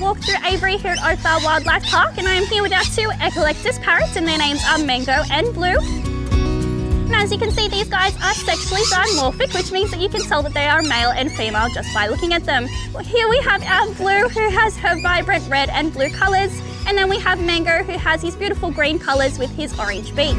walk through Aviary here at Oakvale Wildlife Park and I am here with our two Eclectus parrots and their names are Mango and Blue. And as you can see, these guys are sexually dimorphic, which means that you can tell that they are male and female just by looking at them. Well, here we have our Blue, who has her vibrant red and blue colours, and then we have Mango, who has his beautiful green colours with his orange beak.